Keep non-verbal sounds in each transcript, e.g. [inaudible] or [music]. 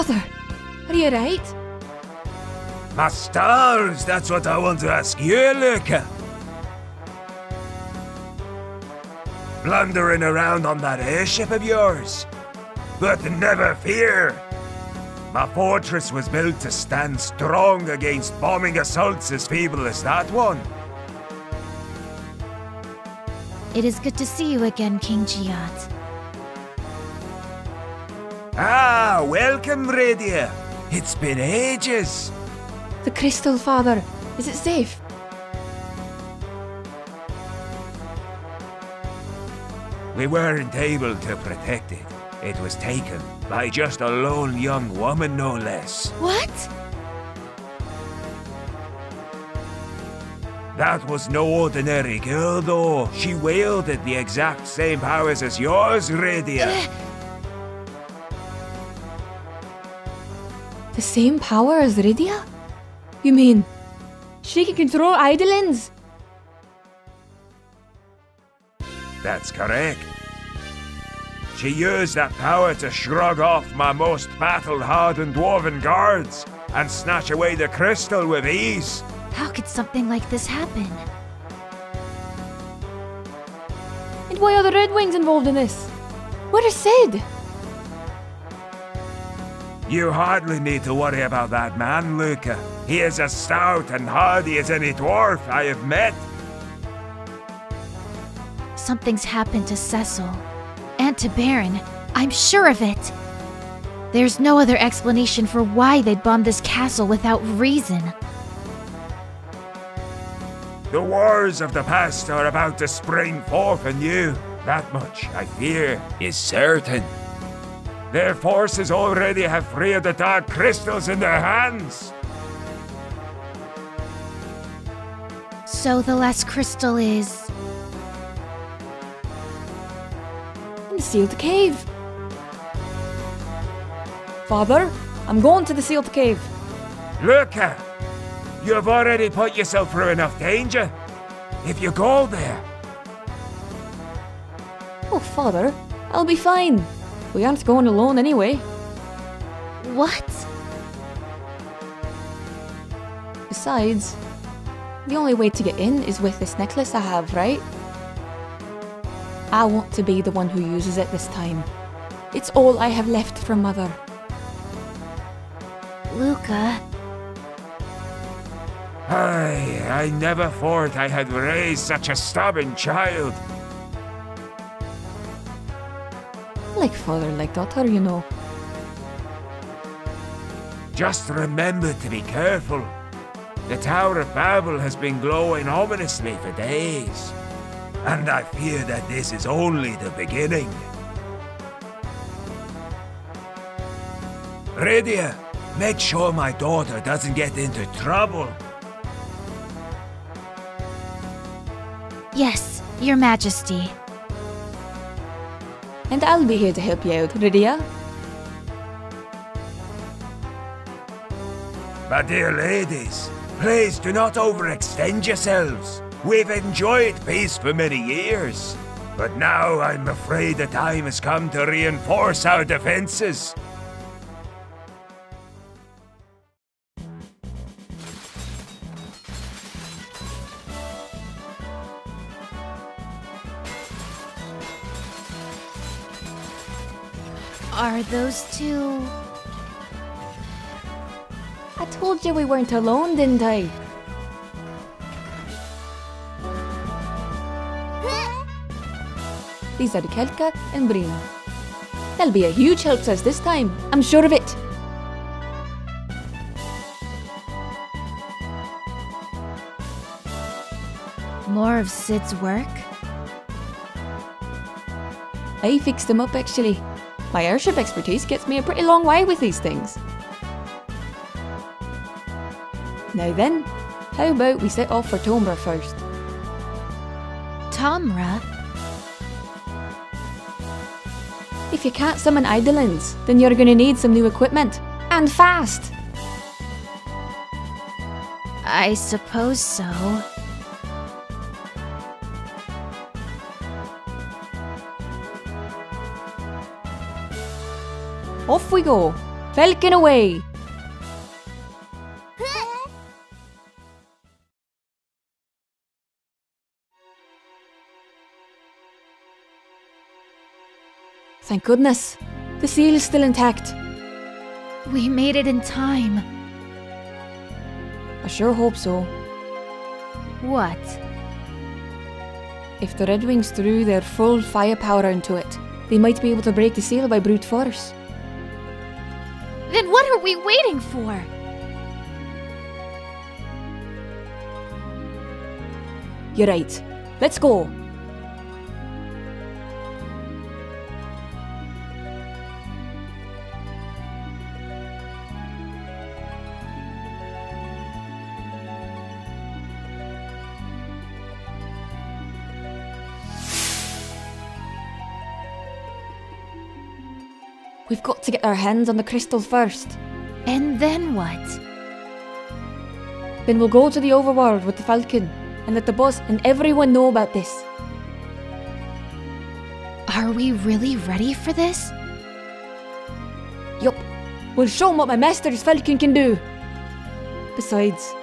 Father, are you right? My stars, that's what I want to ask you, Luca. Blundering around on that airship of yours. But never fear. My fortress was built to stand strong against bombing assaults as feeble as that one. It is good to see you again, King Giott. Ah, welcome, Rydia. It's been ages. The crystal, Father. Is it safe? We weren't able to protect it. It was taken by just a lone young woman, no less. What? That was no ordinary girl, though. She wielded the exact same powers as yours, Rydia. The same power as Rydia? You mean she can control Eidolons? That's correct. She used that power to shrug off my most battle-hardened dwarven guards and snatch away the crystal with ease. How could something like this happen? And why are the Red Wings involved in this? Where is Cid? You hardly need to worry about that man, Luca. He is as stout and hardy as any dwarf I have met. Something's happened to Cecil. And to Baron. I'm sure of it. There's no other explanation for why they'd bomb this castle without reason. The wars of the past are about to spring forth anew. That much, I fear, is certain. Their forces already have three of the dark crystals in their hands. So the last crystal is. In the sealed cave. Father, I'm going to the sealed cave. Luca, you've already put yourself through enough danger. If you go there, Oh, Father, I'll be fine. We aren't going alone anyway. What? Besides, the only way to get in is with this necklace I have, right? I want to be the one who uses it this time. It's all I have left from Mother. Luca. I, I never thought I had raised such a stubborn child. Like father, like daughter, you know. Just remember to be careful. The Tower of Babel has been glowing ominously for days. And I fear that this is only the beginning. Rydia, make sure my daughter doesn't get into trouble. Yes, Your Majesty. And I'll be here to help you out, Rydia. My dear ladies, please do not overextend yourselves. We've enjoyed peace for many years. But now I'm afraid the time has come to reinforce our defenses. Are those two. I told you we weren't alone, didn't I? [laughs] These are Calca and Brina. They'll be a huge help to us this time, I'm sure of it. more of Cid's work? I fixed them up actually. My airship expertise gets me a pretty long way with these things. Now then, how about we set off for Tomra first? Tomra? If you can't summon Eidolons, then you're gonna need some new equipment. And fast! I suppose so. Off we go! Falcon away! Thank goodness. The seal is still intact. We made it in time. I sure hope so. What? If the Red Wings threw their full firepower into it, they might be able to break the seal by brute force. Then what are we waiting for? You're right. Let's go. We've got to get our hands on the crystal first. And then what? Then we'll go to the overworld with the Falcon and let the boss and everyone know about this. Are we really ready for this? Yup. We'll show 'em what my master's Falcon can do. Besides,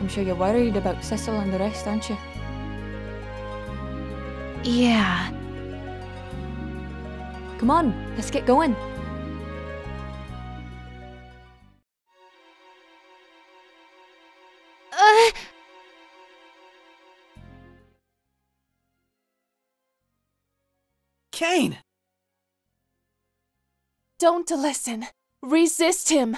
I'm sure you're worried about Cecil and the rest, aren't you? Yeah. Come on, let's get going. Kain! Don't listen. Resist him.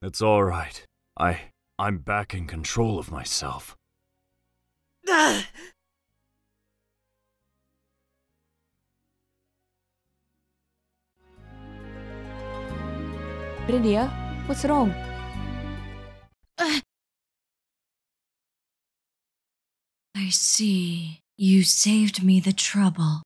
It's all right. I I'm back in control of myself. Ah! Rydia, what's wrong? I see. You saved me the trouble.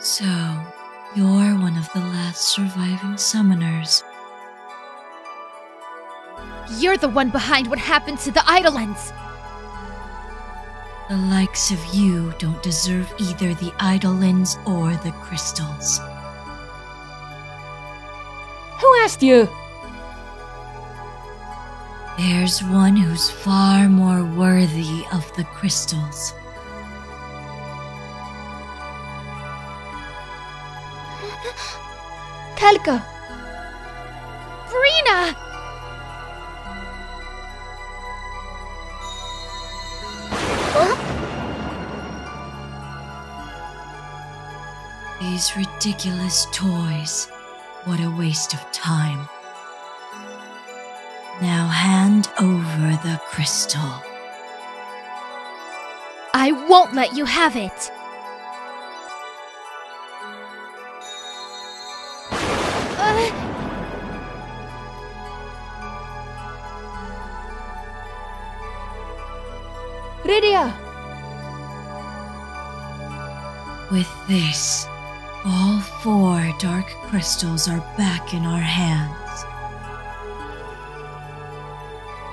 So, you're one of the last surviving summoners. you're the one behind what happened to the Eidolons. The likes of you don't deserve either the Eidolons or the crystals. Who asked you? There's one who's far more worthy of the crystals. Calca! Brina! These ridiculous toys. What a waste of time. Now hand over the crystal. I won't let you have it. Uh, Rydia! With this, all four dark crystals are back in our hands.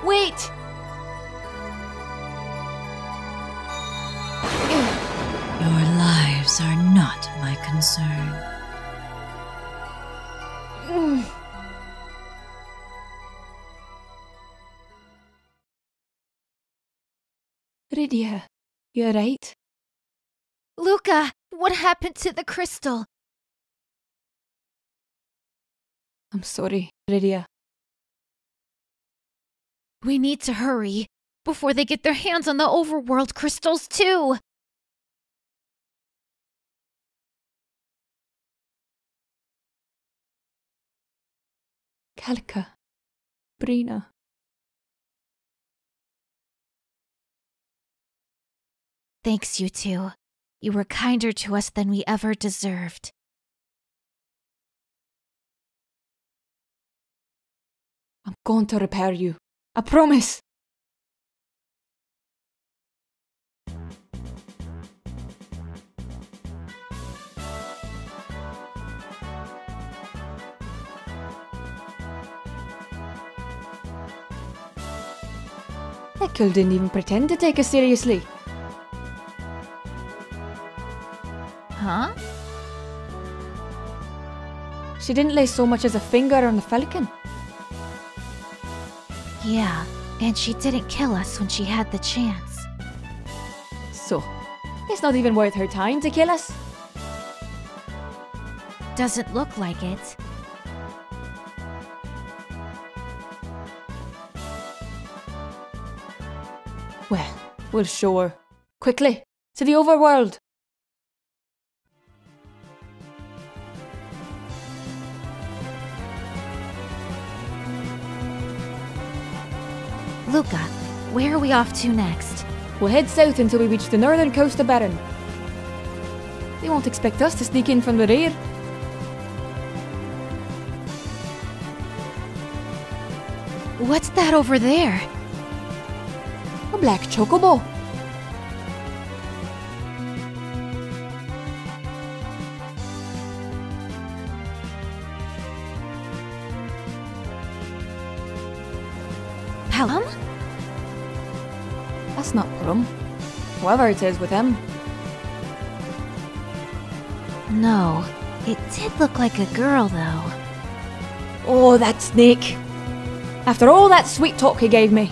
Wait! Your lives are not my concern. Mm. Rydia, you alright? Luca, what happened to the crystal? I'm sorry, Rydia. We need to hurry before they get their hands on the overworld crystals, too. Calca. Brina. Thanks, you two. You were kinder to us than we ever deserved. I'm going to repair you. I promise. That girl didn't even pretend to take us seriously. She didn't lay so much as a finger on the falcon. Yeah, and she didn't kill us when she had the chance. So, it's not even worth her time to kill us. Doesn't look like it. Well, we'll show her. Quickly, to the overworld. Luca, where are we off to next? We'll head south until we reach the northern coast of Baron. They won't expect us to sneak in from the rear. What's that over there? A black chocobo. That's not Prum. Whoever it is with him. No, it did look like a girl though. Oh, that snake. After all that sweet talk he gave me.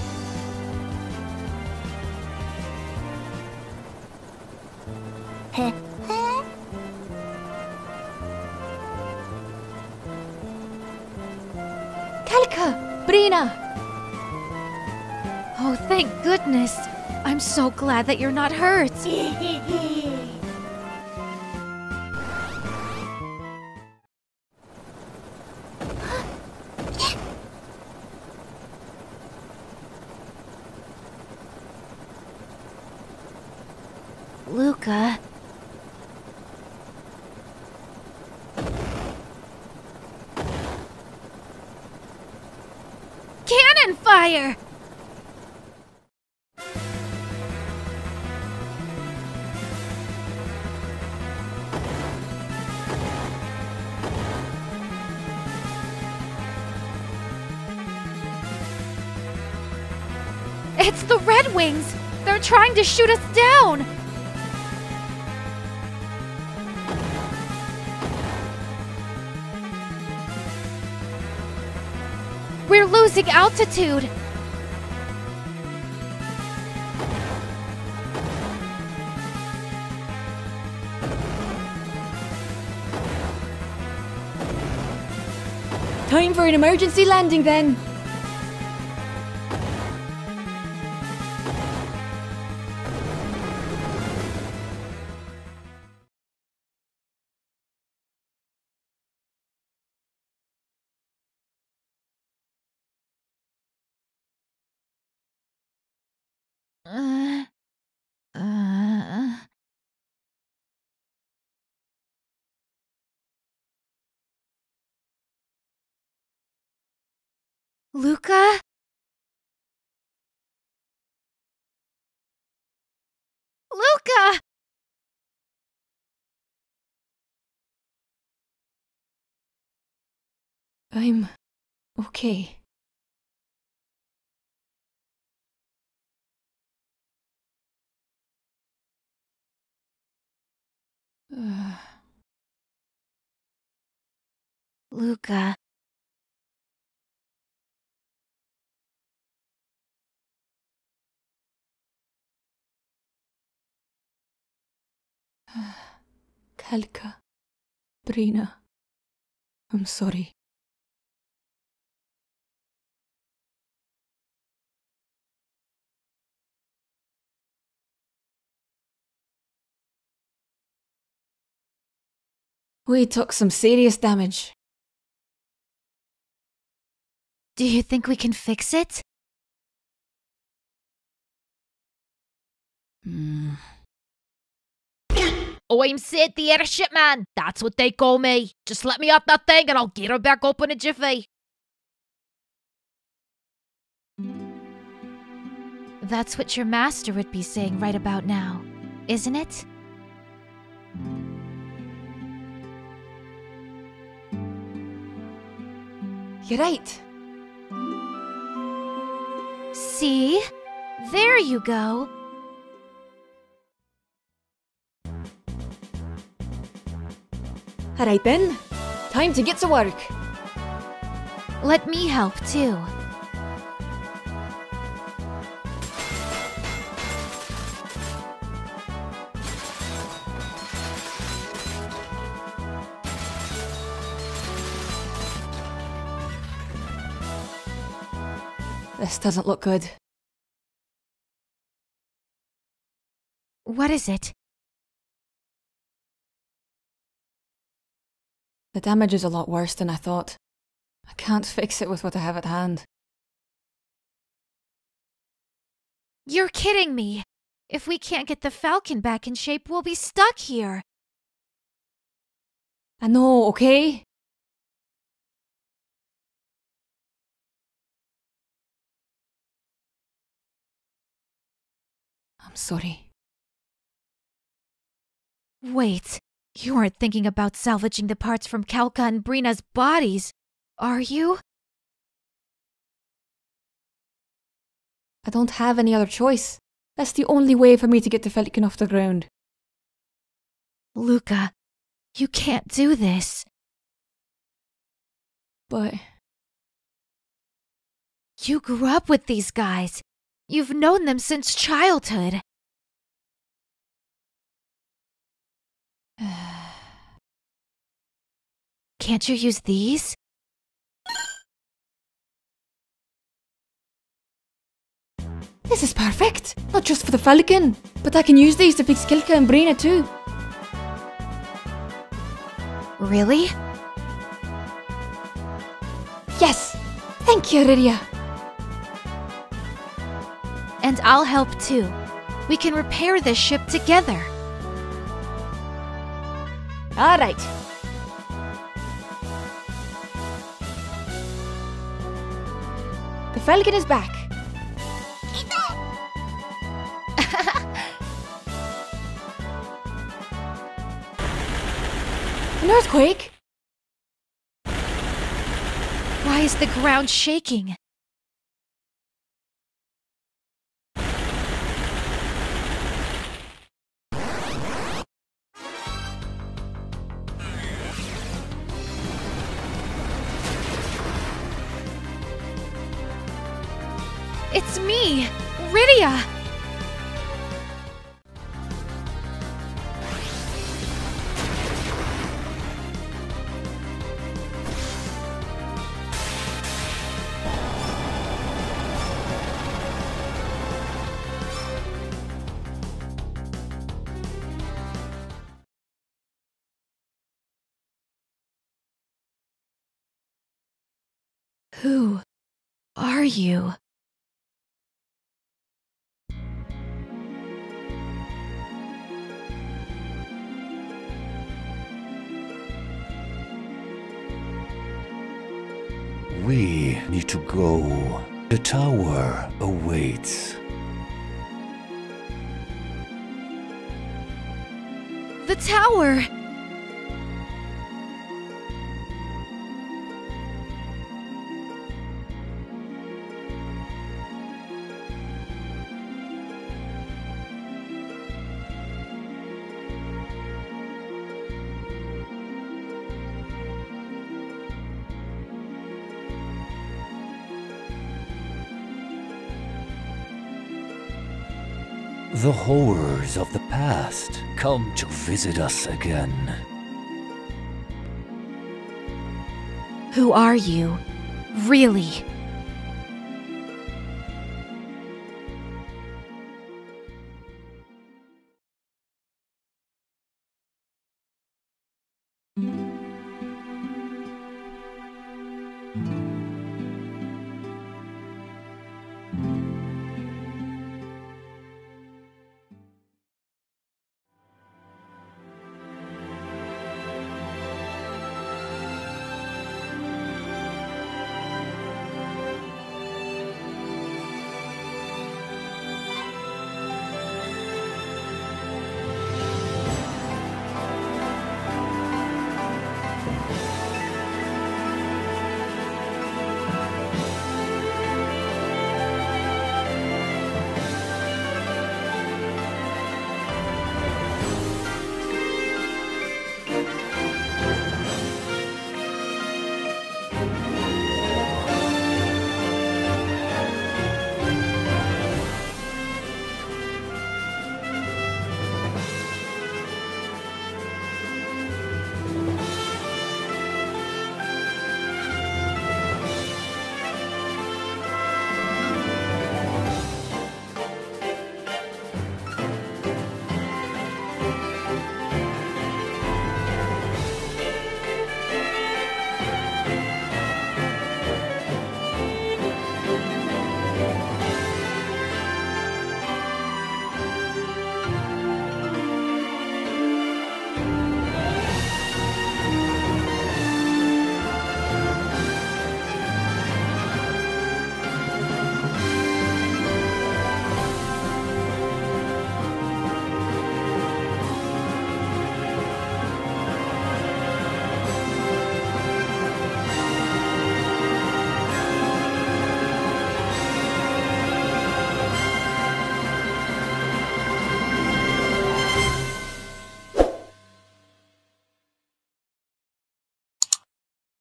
Glad that you're not hurt. [laughs] Luca. Cannon fire! Wings! They're trying to shoot us down! We're losing altitude! Time for an emergency landing then. Luca? Luca! I'm okay. Uh, Luca. [sighs] Calca. Brina. I'm sorry. We took some serious damage. Do you think we can fix it? Hmm. Oh, I'm Cid, the airship man. That's what they call me. Just let me off that thing and I'll get her back up in a jiffy. That's what your master would be saying right about now, isn't it? You're right. See? There you go. Alright then, time to get to work. Let me help too. This doesn't look good. What is it? The damage is a lot worse than I thought. I can't [laughs] fix it with what I have at hand. You're kidding me. If we can't get the Falcon back in shape, we'll be stuck here. I know, okay? I'm sorry. Wait, you aren't thinking about salvaging the parts from Calca and Brina's bodies, are you? I don't have any other choice. That's the only way for me to get the Falcon off the ground. Luca, you can't do this. But You grew up with these guys. You've known them since childhood. Can't you use these? this is perfect. Not just for the Falcon, but I can use these to fix Calca and Brina too. Really? Yes! Thank you, Rydia. And I'll help too. We can repair this ship together. Alright. Falcon is back. [laughs] An earthquake? Why is the ground shaking? Who are you? We need to go. The tower awaits. The tower! The horrors of the past come to visit us again. Who are you? Really?